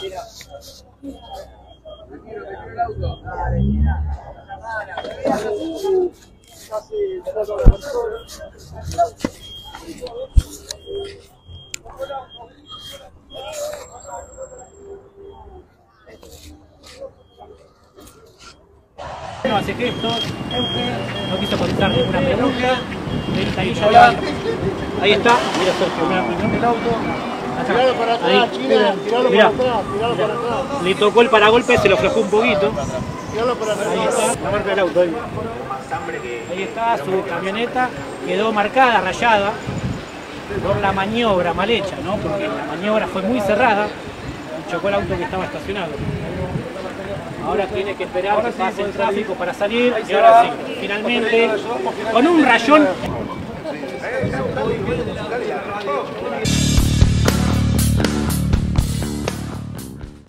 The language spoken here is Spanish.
Tira. No hace gestos, no quiso contestar ninguna pregunta. Ahí, ahí ya. Ahí está, mira Sergio, mira, el auto. Tiralo para Ahí. atrás, China, tiralo para atrás, tiralo para atrás, Le tocó el paragolpe, se lo aflojó un poquito. tiralo para Ahí atrás. está, la marca del auto. Ahí. Ahí está, su camioneta quedó marcada, rayada, por la maniobra mal hecha, ¿no? Porque la maniobra fue muy cerrada chocó el auto que estaba estacionado. Ahora tiene que esperar que pase el tráfico para salir y ahora sí, finalmente, con un rayón